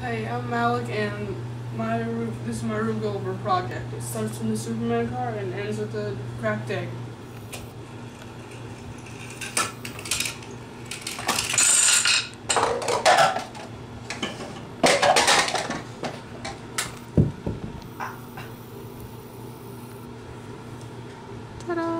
Hey, I'm Malik, and my roof, this is my Rube Goldberg project. It starts from the Superman car and ends with the cracked egg. Ta-da!